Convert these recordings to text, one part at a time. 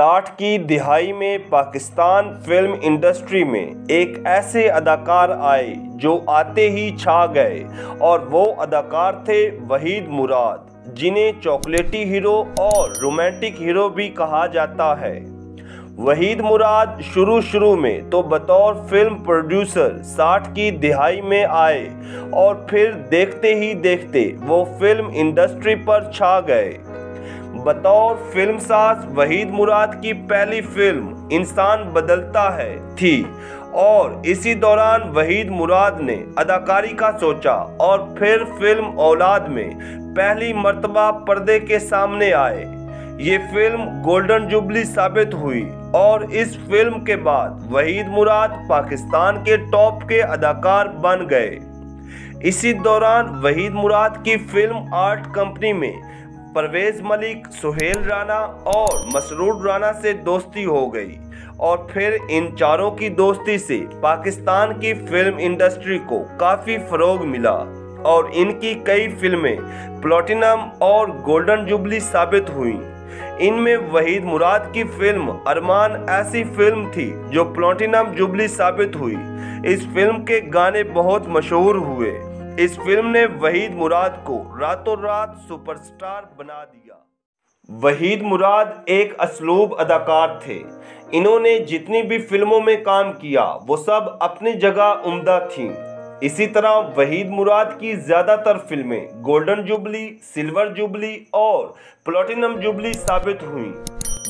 साठ की दिहाई में पाकिस्तान फ़िल्म इंडस्ट्री में एक ऐसे अदाकार आए जो आते ही छा गए और वो अदाकार थे वहीद मुराद, जिन्हें चॉकलेटी हीरो और रोमांटिक हीरो भी कहा जाता है। वहीद मुराद शुरू शुरू में तो बतौर फ़िल्म प्रोड्यूसर साठ की दिहाई में आए और फिर देखते ही देखते वो फ़िल्म इंडस्ट्री पर छा गए। बतौर फ़िल्म साज वहीद मुराद की पहली फ़िल्म, इंसान बदलता है, थी। और इसी दौरान वहीद मुराद ने अदाकारी का सोचा और फिर फ़िल्म औलाद में पहली मर्तबा पर्दे के सामने आए। ये फ़िल्म गोल्डन जुबली साबित हुई और इस फ़िल्म के बाद वहीद मुराद पाकिस्तान के टॉप के अदाकार बन गए। इसी दौरान वहीद मुराद की फ़िल्म आर्ट कंपनी में परवेज मलिक, सुहेल राना और मसरूर राना से दोस्ती हो गई और फिर इन चारों की दोस्ती से पाकिस्तान की फ़िल्म इंडस्ट्री को काफ़ी फ़रोग मिला और इनकी कई फ़िल्में प्लोटिनम और गोल्डन जुबली साबित हुई। इनमें वहीद मुराद की फ़िल्म अरमान ऐसी फ़िल्म थी जो प्लॉटिनम जुबली साबित हुई। इस फ़िल्म के गाने बहुत मशहूर हुए। इस फ़िल्म ने वहीद मुराद को रातों रात सुपरस्टार बना दिया। वहीद मुराद एक असलूब अदाकार थे। इन्होंने जितनी भी फ़िल्मों में काम किया, वो सब अपनी जगह उम्दा थीं। इसी तरह वहीद मुराद की ज़्यादातर फ़िल्में गोल्डन जुबली, सिल्वर जुबली और प्लेटिनम जुबली साबित हुई।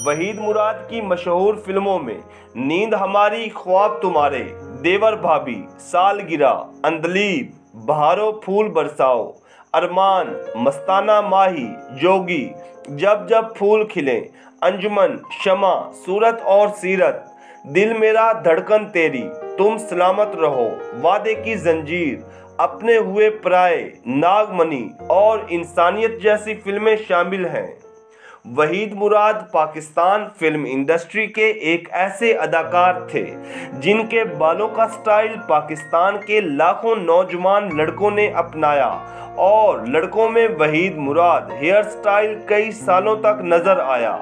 वहीद मुराद की मशहूर फ़िल्मों में, नींद हमारी ख्वाब तुम्हारे, देवर भाभी सालगिरा अंदलीब बहारो फूल बरसाओ। अरमान, मस्ताना माही, जोगी, जब जब फूल खिले, अंजुमन शमा सूरत और सीरत। दिल मेरा धड़कन तेरी, तुम सलामत रहो। वादे की जंजीर, अपने हुए प्राय नागमनी और इंसानियत जैसी फ़िल्में शामिल हैं। वहीद मुराद पाकिस्तान फ़िल्म इंडस्ट्री के एक ऐसे अदाकार थे, जिनके बालों का स्टाइल पाकिस्तान के लाखों नौजवान लड़कों ने अपनाया और लड़कों में वहीद मुराद हेयर स्टाइल कई सालों तक नज़र आया।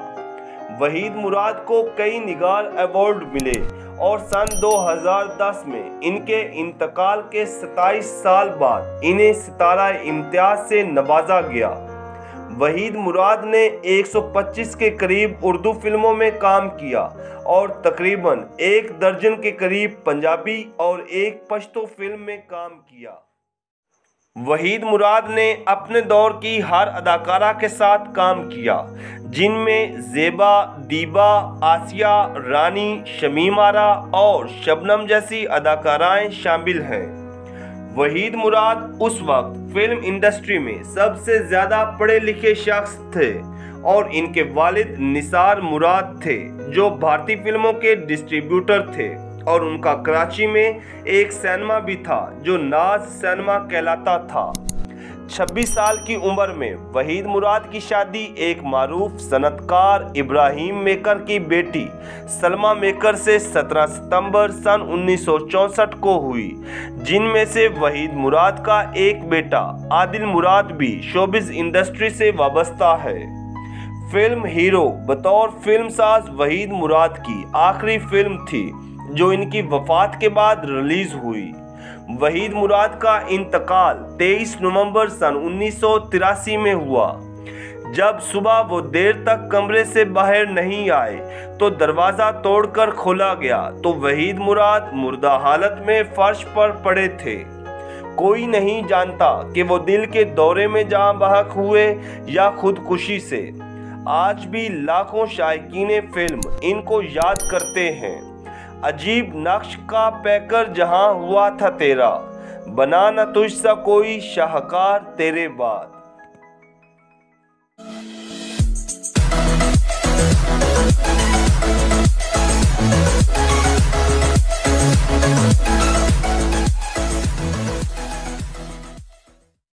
वहीद मुराद को कई निगार अवार्ड मिले और सन 2010 में इनके इंतकाल के 27 साल बाद इन्हें सितारा इम्तियाज़ से नवाजा गया। वहीद मुराद ने 125 के करीब उर्दू फ़िल्मों में काम किया और तकरीबन एक दर्जन के करीब पंजाबी और एक पश्तो फ़िल्म में काम किया। वहीद मुराद ने अपने दौर की हर अदाकारा के साथ काम किया, जिनमें जेबा, दीबा, आसिया, रानी, शमीमारा और शबनम जैसी अदाकाराएँ शामिल हैं। वहीद मुराद उस वक्त फ़िल्म इंडस्ट्री में सबसे ज़्यादा पढ़े लिखे शख्स थे और इनके वालिद निसार मुराद थे, जो भारतीय फ़िल्मों के डिस्ट्रीब्यूटर थे। और उनका कराची में एक सिनेमा भी था, जो नाज सिनेमा कहलाता था। 26 साल की उम्र में वहीद मुराद की शादी, एक मारूफ सनतकार इब्राहिम मेकर की बेटी सलमा मेकर से 17 सितंबर सन 1964 को हुई। जिनमें से वहीद मुराद का एक बेटा आदिल मुराद भी शोबिज इंडस्ट्री से वाबस्ता है। फ़िल्म हीरो, बतौर फ़िल्म साज वहीद मुराद की आखिरी फ़िल्म थी, जो इनकी वफात के बाद रिलीज़ हुई। वहीद मुराद का इंतकाल 23 नवंबर सन उन्नीस सौ तिरासी में हुआ। जब सुबह वो देर तक कमरे से बाहर नहीं आए तो दरवाज़ा तोड़कर खोला गया तो वहीद मुराद मुर्दा हालत में फर्श पर पड़े थे। कोई नहीं जानता कि वो दिल के दौरे में जहाँ बहक हुए या खुदकुशी से। आज भी लाखों शायकीन फ़िल्म इनको याद करते हैं। अजीब नक्श का पैकर जहाँ हुआ था तेरा। बना न तुझसा कोई शाहकार तेरे बाद।